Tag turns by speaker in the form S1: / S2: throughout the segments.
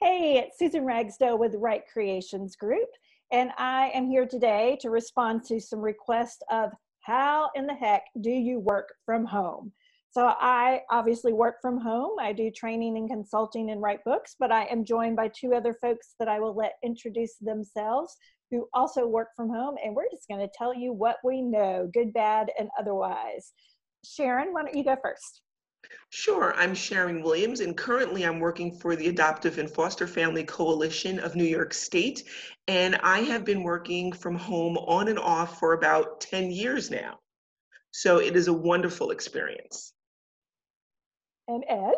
S1: Hey, it's Susan Ragsdale with Write Creations Group, and I am here today to respond to some requests of how in the heck do you work from home? So, I obviously work from home. I do training and consulting and write books, but I am joined by two other folks that I will let introduce themselves who also work from home, and we're just going to tell you what we know, good, bad, and otherwise. Sharon, why don't you go first?
S2: Sure, I'm Sharon Williams, and currently I'm working for the Adoptive and Foster Family Coalition of New York State. And I have been working from home on and off for about 10 years now. So it is a wonderful experience.
S1: And Ed?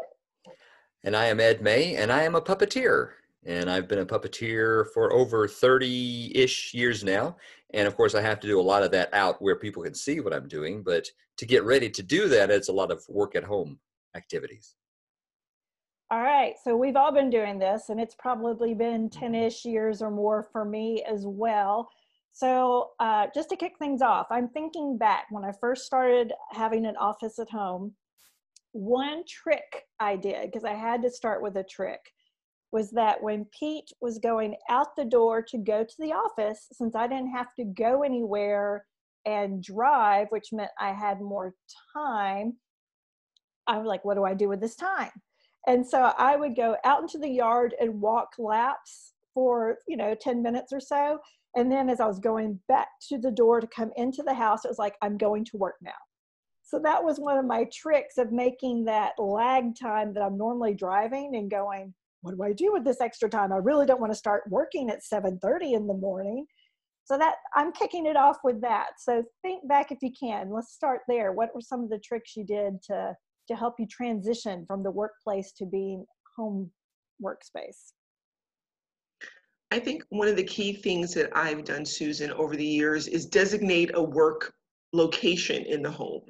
S3: And I am Ed May, and I am a puppeteer. And I've been a puppeteer for over 30 ish years now. And of course, I have to do a lot of that out where people can see what I'm doing. But to get ready to do that, it's a lot of work at home activities.
S1: All right, so we've all been doing this, and it's probably been 10
S3: Mm-hmm.
S1: ish years or more for me as well. So, uh, just to kick things off, I'm thinking back when I first started having an office at home. One trick I did, because I had to start with a trick, was that when Pete was going out the door to go to the office, since I didn't have to go anywhere and drive, which meant I had more time, I was like, what do I do with this time? And so I would go out into the yard and walk laps for, you know, 10 minutes or so. And then as I was going back to the door to come into the house, it was like, I'm going to work now. So that was one of my tricks of making that lag time that I'm normally driving and going, what do I do with this extra time? I really don't want to start working at 7:30 in the morning. So that I'm kicking it off with that. So think back if you can. Let's start there. What were some of the tricks you did to to help you transition from the workplace to being home workspace?
S2: I think one of the key things that I've done, Susan, over the years is designate a work location in the home.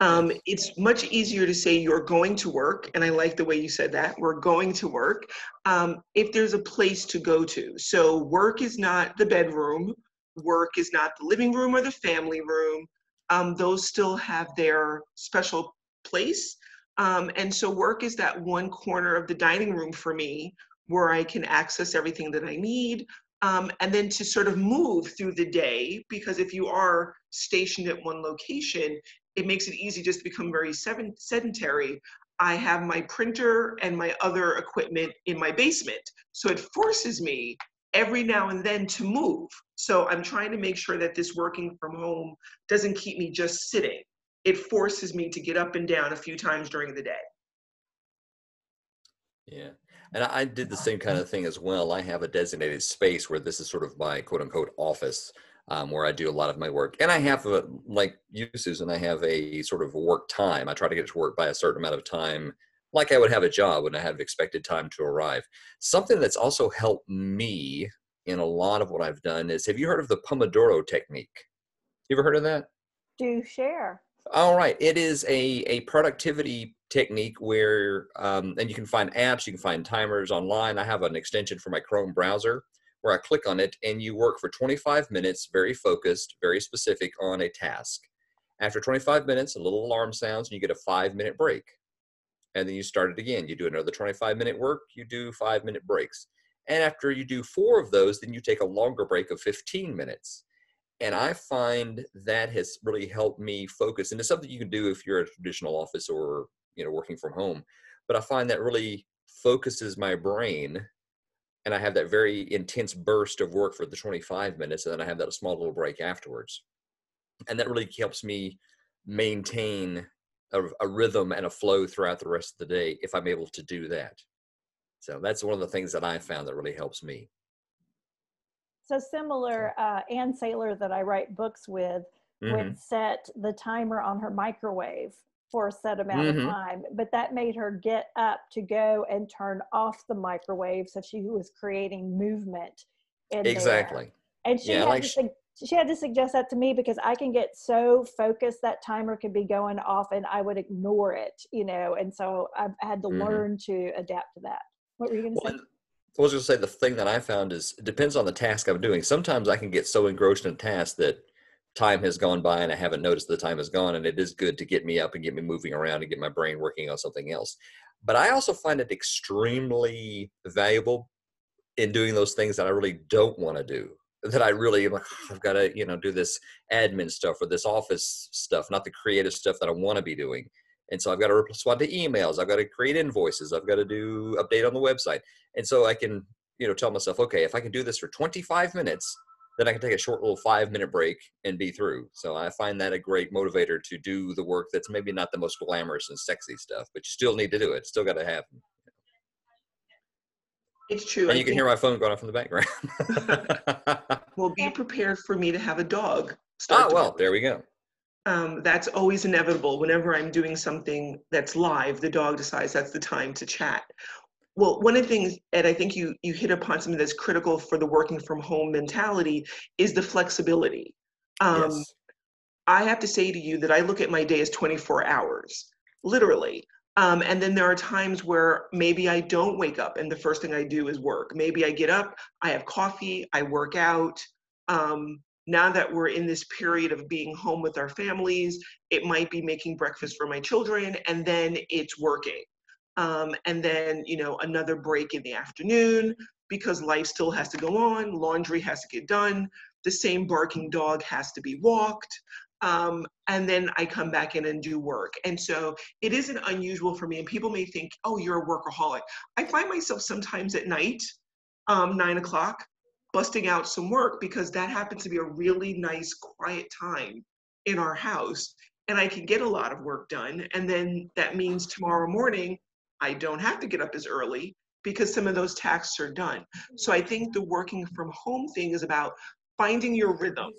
S2: Um, it's much easier to say you're going to work, and I like the way you said that. We're going to work um, if there's a place to go to. So, work is not the bedroom, work is not the living room or the family room. Um, those still have their special place. Um, and so, work is that one corner of the dining room for me where I can access everything that I need. Um, and then to sort of move through the day, because if you are stationed at one location, it makes it easy just to become very sedentary. I have my printer and my other equipment in my basement. So it forces me every now and then to move. So I'm trying to make sure that this working from home doesn't keep me just sitting. It forces me to get up and down a few times during the day.
S3: Yeah. And I did the same kind of thing as well. I have a designated space where this is sort of my quote unquote office um, where I do a lot of my work. And I have, a, like you, Susan, I have a sort of work time. I try to get to work by a certain amount of time, like I would have a job when I have expected time to arrive. Something that's also helped me in a lot of what I've done is have you heard of the Pomodoro technique? You ever heard of that?
S1: Do share.
S3: All right. It is a, a productivity technique where, um, and you can find apps, you can find timers online. I have an extension for my Chrome browser where I click on it and you work for 25 minutes, very focused, very specific on a task. After 25 minutes, a little alarm sounds and you get a five minute break. And then you start it again. You do another 25 minute work, you do five minute breaks. And after you do four of those, then you take a longer break of 15 minutes and i find that has really helped me focus and it's something you can do if you're a traditional office or you know working from home but i find that really focuses my brain and i have that very intense burst of work for the 25 minutes and then i have that small little break afterwards. And that really helps me maintain a, a rhythm and a flow throughout the rest of the day if i'm able to do that. So that's one of the things that i found that really helps me.
S1: So similar, uh, Ann Saylor that I write books with
S3: Mhm.
S1: would set the timer on her microwave for a set amount
S3: Mhm.
S1: of time, but that made her get up to go and turn off the microwave, so she was creating movement in there.
S3: exactly
S1: And she
S3: Yeah,
S1: had
S3: like
S1: to
S3: sh-
S1: sug- she had to suggest that to me because I can get so focused that timer could be going off and I would ignore it, you know. And so I I had to
S3: Mhm.
S1: learn to adapt to that. What were you going to
S3: Well,
S1: say?
S3: I was going to say the thing that I found is it depends on the task I'm doing. Sometimes I can get so engrossed in a task that time has gone by and I haven't noticed the time has gone, and it is good to get me up and get me moving around and get my brain working on something else. but I also find it extremely valuable in doing those things that I really don't want to do. That I really like, ah, I've got to, you know, do this admin stuff or this office stuff, not the creative stuff that I want to be doing. And so I've got to respond to emails. I've got to create invoices. I've got to do update on the website. And so I can, you know, tell myself, okay, if I can do this for 25 minutes, then I can take a short little five minute break and be through. So I find that a great motivator to do the work that's maybe not the most glamorous and sexy stuff, but you still need to do it. Still got to happen.
S2: It's true.
S3: And you can hear my phone going off in the background.
S2: well, be prepared for me to have a dog.
S3: Ah, well, there we go.
S2: Um, that's always inevitable. Whenever I'm doing something that's live, the dog decides that's the time to chat. Well, one of the things, Ed, I think you you hit upon something that's critical for the working from home mentality is the flexibility. Um, yes. I have to say to you that I look at my day as 24 hours, literally. Um, and then there are times where maybe I don't wake up and the first thing I do is work. Maybe I get up, I have coffee, I work out. Um, now that we're in this period of being home with our families, it might be making breakfast for my children and then it's working um, and then you know another break in the afternoon because life still has to go on laundry has to get done the same barking dog has to be walked um, and then i come back in and do work. And so it isn't unusual for me and people may think oh you're a workaholic. I find myself sometimes at night um, nine o'clock busting out some work because that happens to be a really nice quiet time in our house and i can get a lot of work done and then that means tomorrow morning I don't have to get up as early because some of those tasks are done. So I think the working from home thing is about finding your rhythm.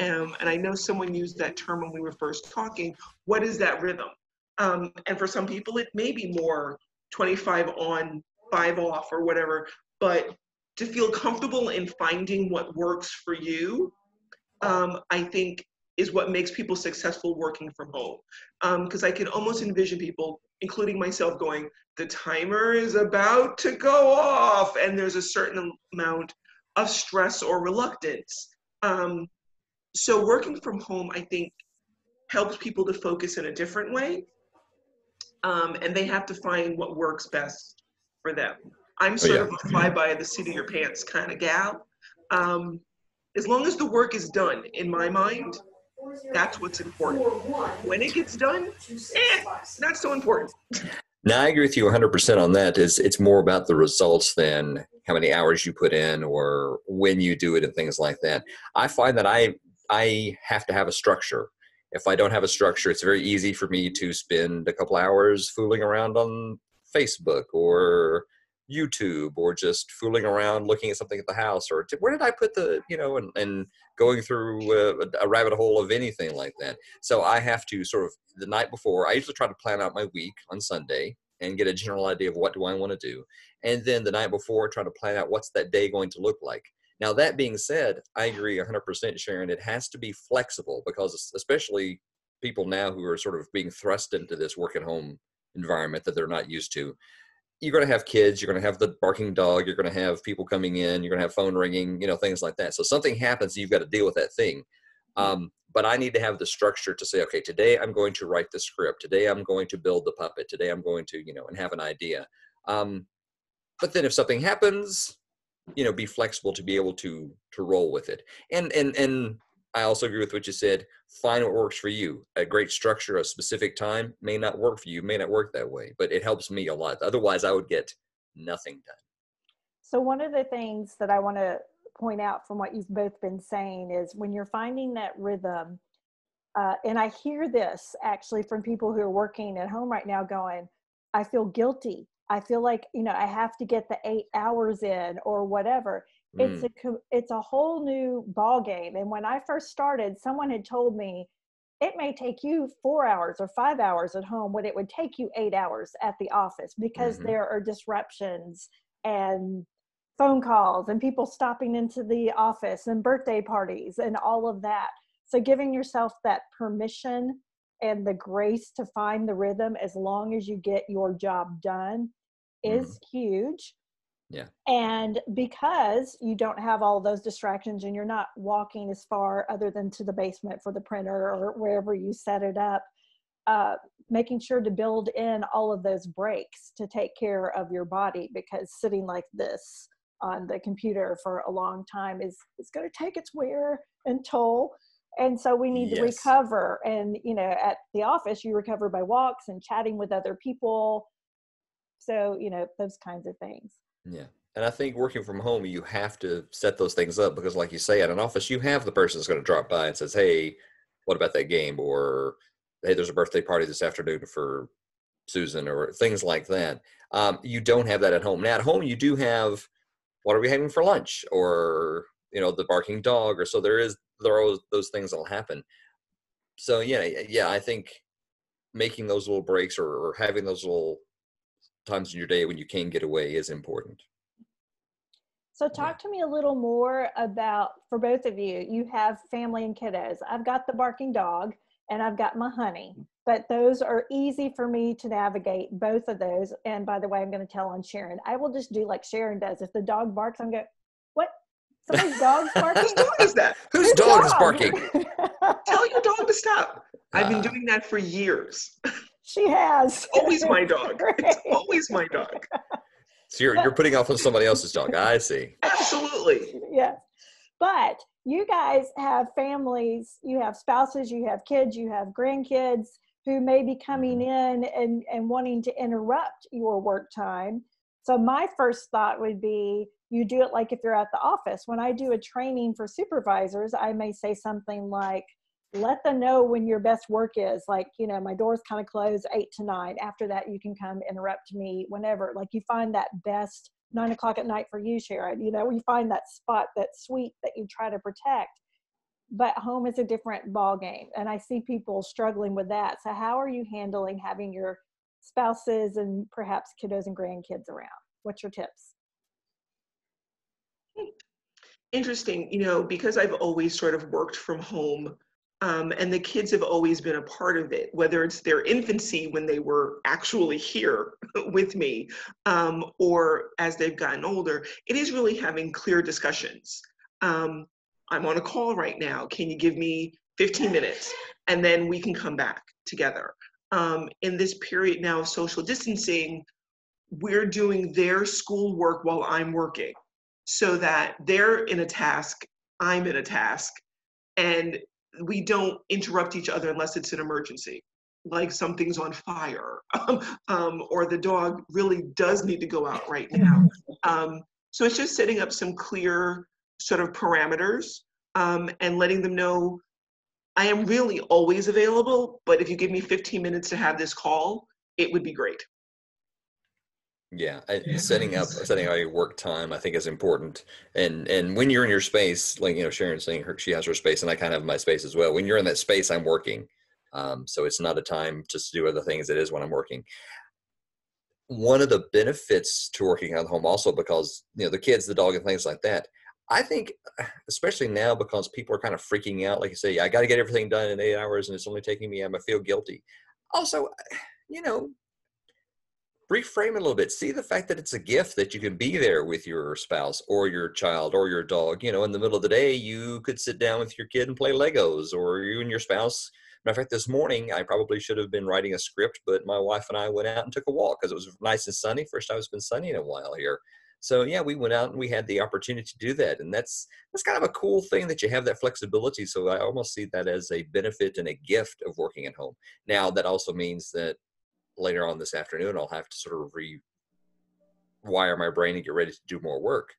S2: Um, and I know someone used that term when we were first talking. What is that rhythm? Um, and for some people, it may be more 25 on, five off, or whatever. But to feel comfortable in finding what works for you, um, I think is what makes people successful working from home. Because um, I can almost envision people including myself, going, the timer is about to go off, and there's a certain amount of stress or reluctance. Um, so, working from home, I think, helps people to focus in a different way, um, and they have to find what works best for them. I'm oh, sort oh, yeah. of a fly by the seat of your pants kind of gal. Um, as long as the work is done, in my mind, that's what's important. When it gets done, eh, not so important.
S3: Now I agree with you 100% on that. Is it's more about the results than how many hours you put in or when you do it and things like that. I find that I I have to have a structure. If I don't have a structure, it's very easy for me to spend a couple hours fooling around on Facebook or YouTube or just fooling around looking at something at the house or where did I put the, you know, and, and going through a, a, rabbit hole of anything like that. So I have to sort of the night before, I usually try to plan out my week on Sunday and get a general idea of what do I want to do. And then the night before, try to plan out what's that day going to look like. Now, that being said, I agree 100%, Sharon. It has to be flexible because, especially people now who are sort of being thrust into this work at home environment that they're not used to, you're going to have kids you're going to have the barking dog you're going to have people coming in you're going to have phone ringing you know things like that. So something happens you've got to deal with that thing. Um, but i need to have the structure to say okay today i'm going to write the script. Today i'm going to build the puppet. Today i'm going to you know and have an idea. Um, but then if something happens you know be flexible to be able to to roll with it. And and and I also agree with what you said. Find what works for you. A great structure, a specific time may not work for you, may not work that way, but it helps me a lot. Otherwise, I would get nothing done.
S1: So, one of the things that I want to point out from what you've both been saying is when you're finding that rhythm, uh, and I hear this actually from people who are working at home right now going, I feel guilty. I feel like, you know, I have to get the eight hours in or whatever it's mm. a it's a whole new ball game and when i first started someone had told me it may take you four hours or five hours at home when it would take you eight hours at the office because mm-hmm. there are disruptions and phone calls and people stopping into the office and birthday parties and all of that so giving yourself that permission and the grace to find the rhythm as long as you get your job done is mm-hmm. huge
S3: yeah.
S1: And because you don't have all those distractions and you're not walking as far other than to the basement for the printer or wherever you set it up, uh, making sure to build in all of those breaks to take care of your body because sitting like this on the computer for a long time is is going to take its wear and toll and so we need yes. to recover and you know at the office you recover by walks and chatting with other people so you know those kinds of things
S3: yeah. And i think working from home you have to set those things up because like you say at an office you have the person that's going to drop by and says hey what about that game? or hey there's a birthday party this afternoon for susan or things like that. Um, you don't have that at home. Now at home you do have what are we having for lunch? or you know the barking dog or so there is there are those things that'll happen. So yeah yeah i think making those little breaks or, or having those little times in your day when you can get away is important.
S1: So talk to me a little more about for both of you you have family and kiddos. I've got the barking dog and i've got my honey but those are easy for me to navigate both of those. And by the way i'm going to tell on sharon. I will just do like sharon does. If the dog barks i'm going what? Somebody's dog's barking?
S2: Whose dog is that?
S3: Whose dog, dog, is barking?
S2: Tell your dog to stop. I've been ah. doing that for years
S1: she has.
S2: Always my dog. It's always my dog.
S3: So you're, you're putting off on somebody else's dog. I see.
S2: Absolutely.
S1: Yes. But you guys have families you have spouses you have kids you have grandkids who may be coming mm-hmm. in and, and wanting to interrupt your work time. So, my first thought would be you do it like if you're at the office. When I do a training for supervisors, I may say something like, let them know when your best work is. Like, you know, my doors kind of close eight to nine. After that, you can come interrupt me whenever. Like, you find that best nine o'clock at night for you, Sharon. You know, you find that spot, that suite that you try to protect but home is a different ball game and i see people struggling with that so how are you handling having your spouses and perhaps kiddos and grandkids around what's your tips
S2: interesting you know because i've always sort of worked from home um, and the kids have always been a part of it whether it's their infancy when they were actually here with me um, or as they've gotten older it is really having clear discussions um, I'm on a call right now. Can you give me 15 minutes? And then we can come back together. Um, in this period now of social distancing, we're doing their school work while I'm working so that they're in a task, I'm in a task, and we don't interrupt each other unless it's an emergency, like something's on fire, um, or the dog really does need to go out right now. Um, so it's just setting up some clear sort of parameters um, and letting them know I am really always available, but if you give me 15 minutes to have this call, it would be great.
S3: Yeah, setting up setting out your work time, I think, is important. And and when you're in your space, like you know, Sharon's saying her, she has her space, and I kind of have my space as well. When you're in that space, I'm working, um, so it's not a time just to do other things. It is when I'm working. One of the benefits to working at home, also because you know the kids, the dog, and things like that, I think, especially now, because people are kind of freaking out, like you say, I got to get everything done in eight hours and it's only taking me, I'm to feel guilty. Also, you know, reframe it a little bit. See the fact that it's a gift that you can be there with your spouse or your child or your dog. You know, in the middle of the day, you could sit down with your kid and play Legos, or you and your spouse. Matter of fact, this morning I probably should have been writing a script, but my wife and I went out and took a walk because it was nice and sunny. First time it's been sunny in a while here. So yeah, we went out and we had the opportunity to do that, and that's that's kind of a cool thing that you have that flexibility. So I almost see that as a benefit and a gift of working at home. Now that also means that later on this afternoon I'll have to sort of rewire my brain and get ready to do more work.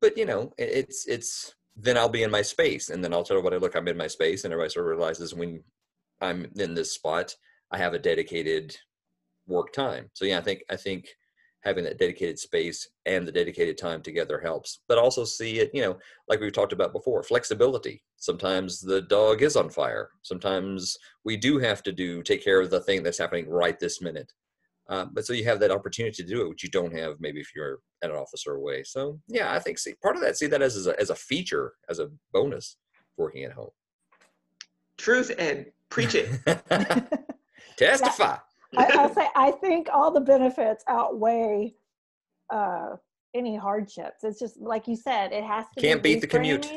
S3: But you know, it's it's then I'll be in my space, and then I'll tell everybody, look, I'm in my space, and everybody sort of realizes when I'm in this spot, I have a dedicated work time. So yeah, I think I think having that dedicated space and the dedicated time together helps. But also see it you know like we've talked about before flexibility. Sometimes the dog is on fire. Sometimes we do have to do take care of the thing that's happening right this minute. Uh, but so you have that opportunity to do it which you don't have maybe if you're at an officer away. So yeah i think see part of that see that as, as, a, as a feature as a bonus working at home.
S2: Truth and preach it.
S3: Testify
S1: I, will say I think all the benefits outweigh uh, any hardships. It's just like you said, it has to.
S3: Can't beat the commute.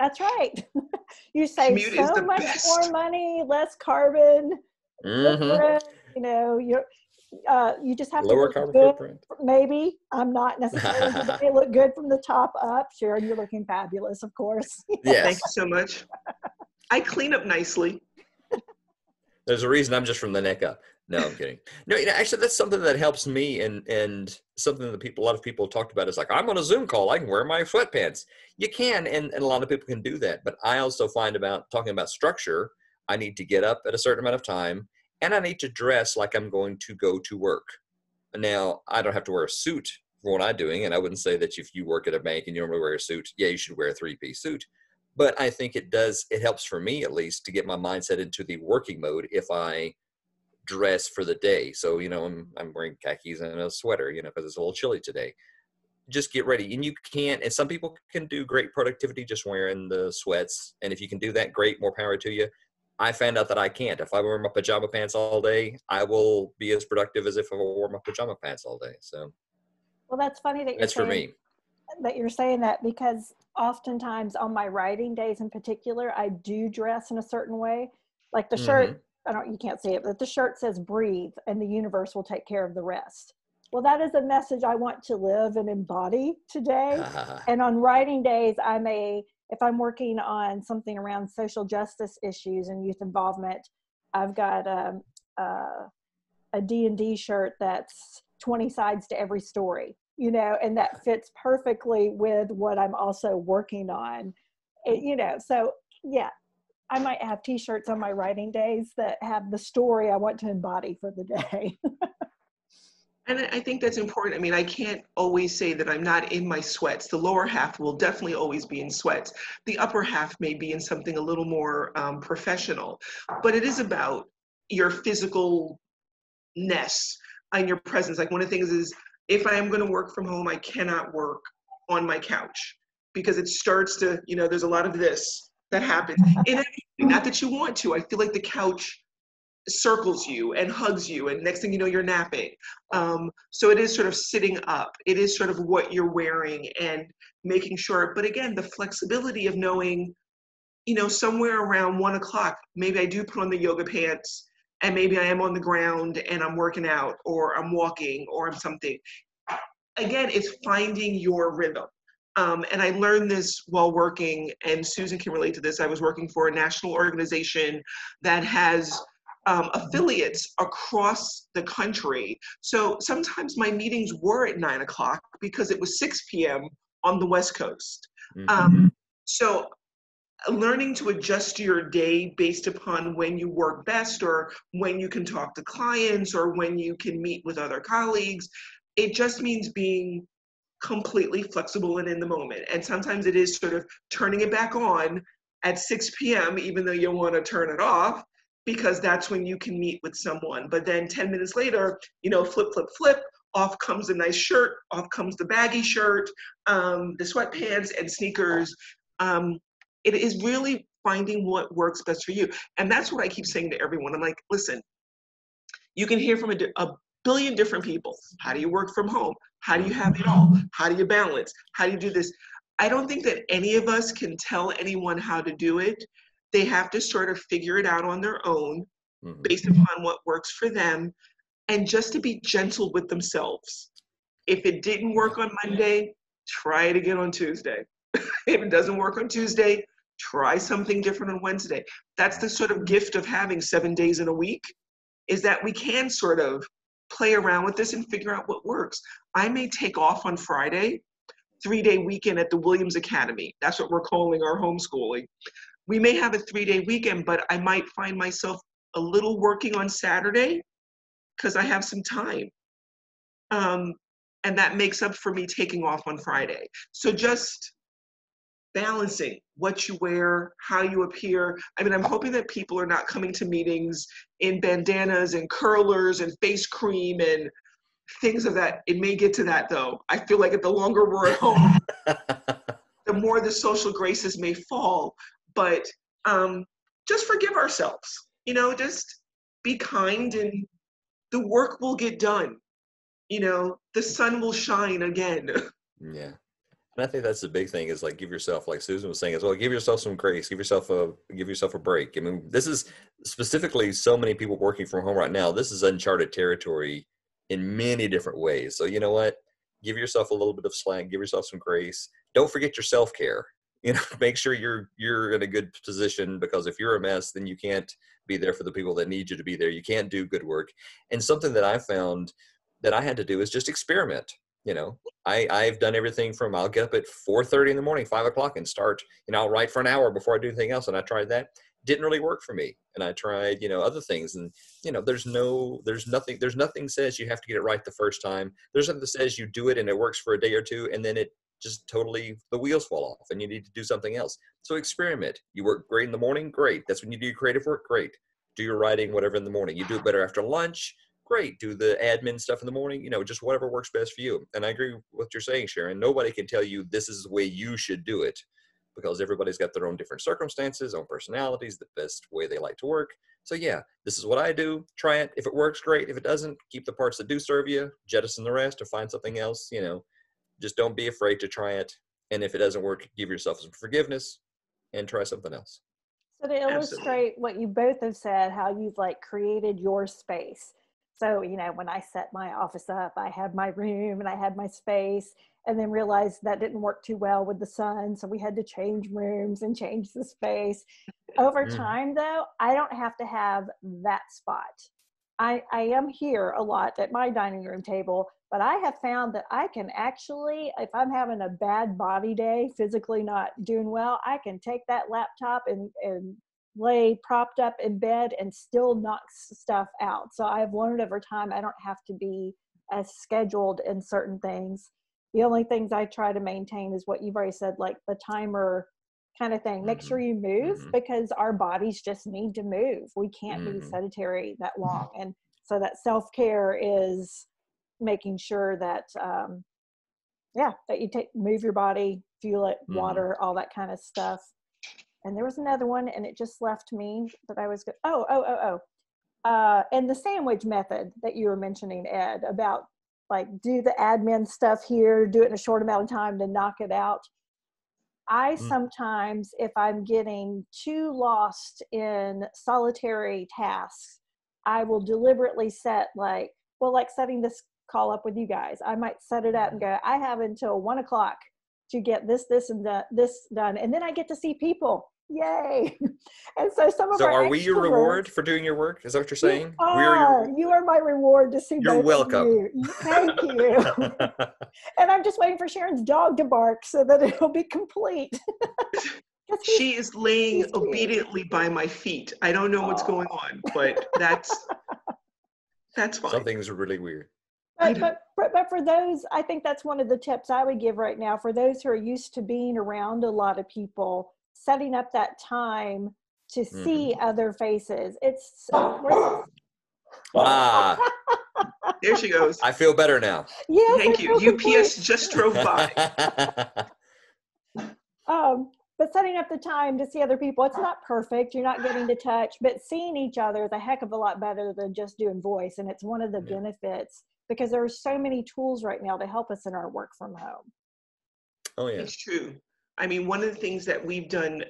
S1: That's right. you save so much best. more money, less carbon.
S3: Mhm.
S1: you know, you're, uh, you just have to
S3: Lower
S1: look
S3: carbon
S1: good.
S3: footprint.
S1: Maybe I'm not necessarily. they look good from the top up. Sharon, you're looking fabulous, of course.
S2: Thank
S3: Yes.
S2: you so much. I clean up nicely.
S3: There's a reason I'm just from the neck up. No, I'm kidding. No, you know, actually, that's something that helps me, and and something that people, a lot of people talked about is like, I'm on a Zoom call, I can wear my sweatpants. You can, and, and a lot of people can do that. But I also find about talking about structure, I need to get up at a certain amount of time, and I need to dress like I'm going to go to work. Now, I don't have to wear a suit for what I'm doing, and I wouldn't say that if you work at a bank and you normally wear a suit, yeah, you should wear a three-piece suit. But I think it does. It helps for me at least to get my mindset into the working mode if I dress for the day. So you know, I'm I'm wearing khakis and a sweater, you know, because it's a little chilly today. Just get ready, and you can't, And some people can do great productivity just wearing the sweats. And if you can do that, great, more power to you. I found out that I can't. If I wear my pajama pants all day, I will be as productive as if I wore my pajama pants all day. So
S1: Well, that's funny that you're
S3: that's for me.
S1: That you're saying that because oftentimes on my writing days in particular, I do dress in a certain way. Like the shirt,
S3: Mhm.
S1: I don't, you can't see it, but the shirt says breathe and the universe will take care of the rest. Well, that is a message I want to live and embody today. And on writing days, I may, if I'm working on something around social justice issues and youth involvement, I've got um, uh, a D&D shirt that's 20 sides to every story, you know, and that fits perfectly with what I'm also working on. It- you know, so yeah, I might have t-shirts on my writing days that have the story I want to embody for the day.
S2: And I I think that's important. I mean, I can't always say that I'm not in my sweats. The lower half will definitely always be in sweats. The upper half may be in something a little more um, professional. But it is about your physicalness and your presence. Like one of the things is if I am going to work from home, I cannot work on my couch because it starts to, you know, there's a lot of this that happens. And not that you want to. I feel like the couch circles you and hugs you and next thing you know you're napping um, so it is sort of sitting up it is sort of what you're wearing and making sure but again the flexibility of knowing you know somewhere around one o'clock maybe i do put on the yoga pants and maybe i am on the ground and i'm working out or i'm walking or i'm something again it's finding your rhythm um, and i learned this while working and susan can relate to this i was working for a national organization that has um, affiliates across the country. So sometimes my meetings were at nine o'clock because it was 6 p.m. on the West Coast.
S3: Mhm.
S2: Um, so learning to adjust your day based upon when you work best or when you can talk to clients or when you can meet with other colleagues, it just means being completely flexible and in the moment. And sometimes it is sort of turning it back on at 6 p.m., even though you want to turn it off because that's when you can meet with someone. But then 10 minutes later, you know, flip, flip, flip, off comes a nice shirt, off comes the baggy shirt, um, the sweatpants and sneakers. Um, it is really finding what works best for you. And that's what I keep saying to everyone. I'm like, listen, you can hear from a, a billion different people. How do you work from home? How do you have it all? How do you balance? How do you do this? I don't think that any of us can tell anyone how to do it they have to sort of figure it out on their own
S3: Mhm.
S2: based upon what works for them and just to be gentle with themselves. If it didn't work on Monday, try it again on Tuesday. if it doesn't work on Tuesday, try something different on Wednesday. That's the sort of gift of having seven days in a week is that we can sort of play around with this and figure out what works. I may take off on Friday, three day weekend at the Williams Academy. That's what we're calling our homeschooling we may have a three day weekend, but I might find myself a little working on Saturday because I have some time. Um, and that makes up for me taking off on Friday. So just balancing what you wear, how you appear. I mean, I'm hoping that people are not coming to meetings in bandanas and curlers and face cream and things of that. It may get to that though. I feel like the longer we're at home, the more the social graces may fall but um, just forgive ourselves you know just be kind and the work will get done you know the sun will shine again
S3: Yeah. And I think that's the big thing is like give yourself, like Susan was saying as well, give yourself some grace, give yourself a give yourself a break. I mean, this is specifically so many people working from home right now. This is uncharted territory in many different ways. So you know what? Give yourself a little bit of slack, give yourself some grace. Don't forget your self care. You know, make sure you're you're in a good position because if you're a mess, then you can't be there for the people that need you to be there. You can't do good work. And something that I found that I had to do is just experiment you know i i've done everything from i'll get up at 4.30 in the morning 5 o'clock and start you know i'll write for an hour before i do anything else and i tried that. Didn't really work for me and i tried you know other things and you know there's no there's nothing there's nothing says you have to get it right the first time. There's something that says you do it and it works for a day or two and then it just totally the wheels fall off and you need to do something else. So experiment. You work great in the morning? Great. That's when you do your creative work? Great. Do your writing whatever in the morning. You do it better after lunch great do the admin stuff in the morning you know just whatever works best for you. And i agree with what you're saying sharon. Nobody can tell you this is the way you should do it because everybody's got their own different circumstances own personalities the best way they like to work. So yeah this is what i do. Try it. If it works great. If it doesn't keep the parts that do serve you jettison the rest or find something else you know. Just don't be afraid to try it. And if it doesn't work give yourself some forgiveness and try something else.
S1: So to illustrate Absolutely. what you both have said how you've like created your space so, you know, when I set my office up, I had my room and I had my space, and then realized that didn't work too well with the sun. So we had to change rooms and change the space. Over mm. time, though, I don't have to have that spot. I, I am here a lot at my dining room table, but I have found that I can actually, if I'm having a bad body day, physically not doing well, I can take that laptop and, and lay propped up in bed and still knock stuff out. So I've learned over time I don't have to be as scheduled in certain things. The only things I try to maintain is what you've already said, like the timer kind of thing. Make sure mm-hmm. you move mm-hmm. because our bodies just need to move. We can't mm-hmm. be sedentary that long. And so that self care is making sure that, um, yeah, that you take, move your body, fuel it, mm-hmm. water, all that kind of stuff and there was another one and it just left me that I was good. Oh, oh, oh, oh. Uh, and the sandwich method that you were mentioning, Ed, about like do the admin stuff here, do it in a short amount of time to knock it out. I mm. sometimes, if I'm getting too lost in solitary tasks, I will deliberately set like, well, like setting this call up with you guys. I might set it up and go, I have until one o'clock to get this, this, and that, this done. And then I get to see people yay. And so some of
S3: so
S1: our
S3: are we your reward for doing your work? Is that what you're saying?
S1: You are, your, you are my reward to see
S3: you're welcome.
S1: you. thank you. And i'm just waiting for sharon's dog to bark so that it'll be complete.
S2: She is laying obediently by my feet. I don't know what's going on but that's that's fine.
S3: Something's really weird.
S1: But, but, but for those i think that's one of the tips i would give right now for those who are used to being around a lot of people setting up that time to mm-hmm. see other faces. It's
S3: ah.
S2: there she goes.
S3: I feel better now.
S1: Yeah.
S2: Thank you. UPS just drove by.
S1: um, but setting up the time to see other people, it's not perfect. You're not getting to touch, but seeing each other is a heck of a lot better than just doing voice. And it's one of the yeah. benefits because there are so many tools right now to help us in our work from home.
S3: Oh yeah.
S2: It's true. I mean, one of the things that we've done,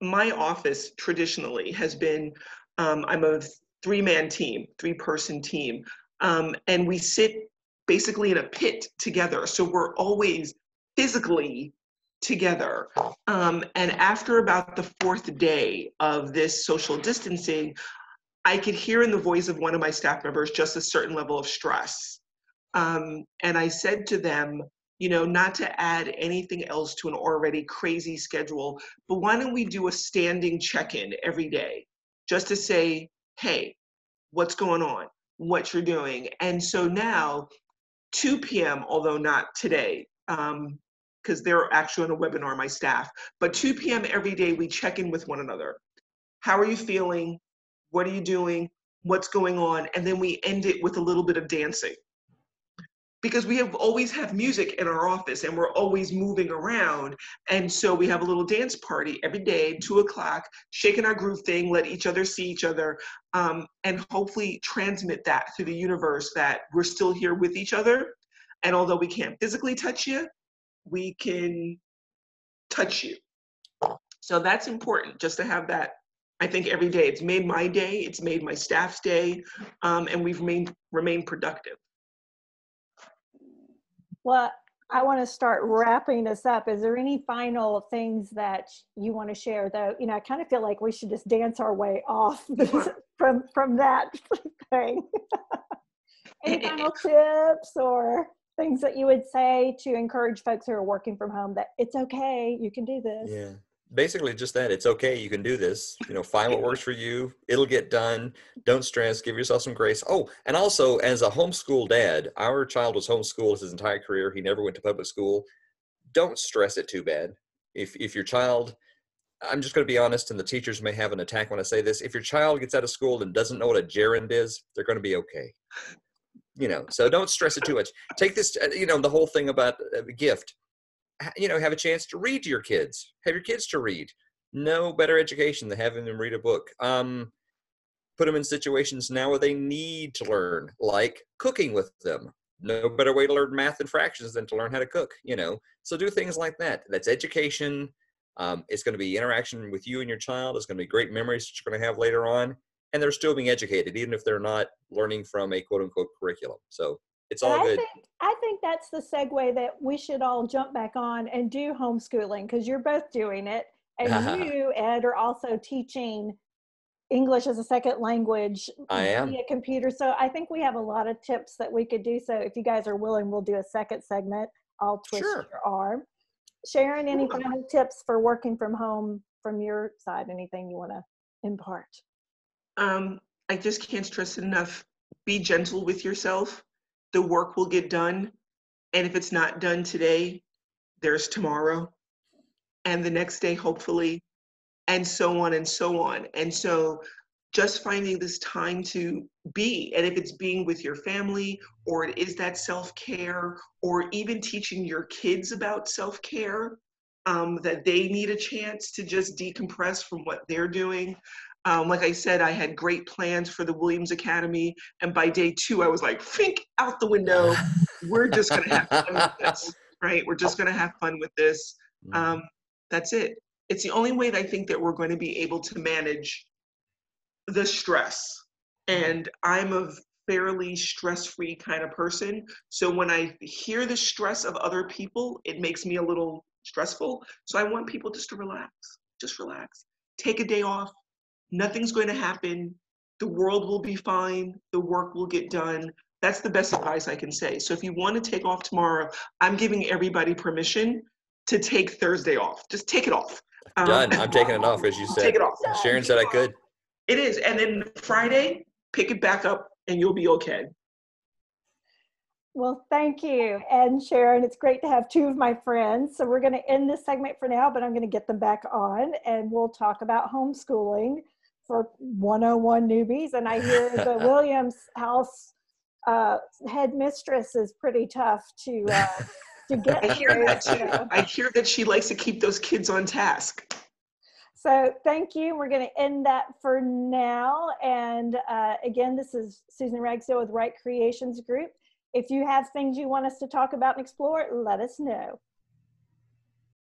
S2: my office traditionally has been um, I'm a three man team, three person team, um, and we sit basically in a pit together. So we're always physically together. Um, and after about the fourth day of this social distancing, I could hear in the voice of one of my staff members just a certain level of stress. Um, and I said to them, you know, not to add anything else to an already crazy schedule, but why don't we do a standing check in every day just to say, hey, what's going on, what you're doing? And so now, 2 p.m., although not today, because um, they're actually on a webinar, my staff, but 2 p.m. every day, we check in with one another. How are you feeling? What are you doing? What's going on? And then we end it with a little bit of dancing because we have always have music in our office and we're always moving around and so we have a little dance party every day two o'clock shaking our groove thing let each other see each other um, and hopefully transmit that through the universe that we're still here with each other and although we can't physically touch you we can touch you. So that's important just to have that. I think every day it's made my day, it's made my staff's day, um, and we've remained remained productive.
S1: Well, I want to start wrapping this up. Is there any final things that you want to share? Though, you know, I kind of feel like we should just dance our way off from from that thing. any final tips or things that you would say to encourage folks who are working from home that it's okay, you can do this?
S3: Yeah basically just that it's okay you can do this you know find what works for you it'll get done don't stress give yourself some grace. Oh and also as a homeschool dad our child was homeschooled his entire career he never went to public school don't stress it too bad. If if your child i'm just going to be honest and the teachers may have an attack when i say this if your child gets out of school and doesn't know what a gerund is they're going to be okay. You know so don't stress it too much. Take this uh, you know the whole thing about a uh, gift you know have a chance to read to your kids have your kids to read. No better education than having them read a book. Um, put them in situations now where they need to learn like cooking with them. No better way to learn math and fractions than to learn how to cook you know? So do things like that. That's education. Um, it's going to be interaction with you and your child. It's going to be great memories that you're going to have later on. And they're still being educated even if they're not learning from a quote unquote curriculum. So it's all
S1: I
S3: good.
S1: Think, I think that's the segue that we should all jump back on and do homeschooling because you're both doing it. And you, Ed, are also teaching English as a second language
S3: I am.
S1: via computer. So I think we have a lot of tips that we could do. So if you guys are willing, we'll do a second segment. I'll twist
S3: sure.
S1: your arm. Sharon, any final tips for working from home from your side? Anything you want to impart?
S2: Um, I just can't stress enough. Be gentle with yourself the work will get done. And if it's not done today, there's tomorrow and the next day, hopefully, and so on and so on. And so just finding this time to be, and if it's being with your family, or it is that self care, or even teaching your kids about self care, um, that they need a chance to just decompress from what they're doing. Um, like I said, I had great plans for the Williams Academy, and by day two, I was like, "Think out the window. We're just gonna have fun with this, right? We're just gonna have fun with this. Mm-hmm. Um, that's it. It's the only way that I think that we're going to be able to manage the stress. And I'm a fairly stress-free kind of person, so when I hear the stress of other people, it makes me a little stressful. So I want people just to relax, just relax, take a day off nothing's going to happen. The world will be fine. The work will get done. That's the best advice I can say. So if you want to take off tomorrow, I'm giving everybody permission to take Thursday off. Just take it off.
S3: Um, Done. I'm taking it off, as you said.
S2: Take it off.
S3: Sharon said I could.
S2: It is. And then Friday, pick it back up and you'll be okay.
S1: Well, thank you. And Sharon, it's great to have two of my friends. So we're going to end this segment for now, but I'm going to get them back on and we'll talk about homeschooling for 101 newbies. And I hear the Williams House uh, headmistress is pretty tough to uh, to get.
S2: I hear that too. I hear that she likes to keep those kids on task.
S1: So thank you. We're going to end that for now. And uh, again, this is Susan Ragsdale with Write Creations Group. If you have things you want us to talk about and explore, let us know.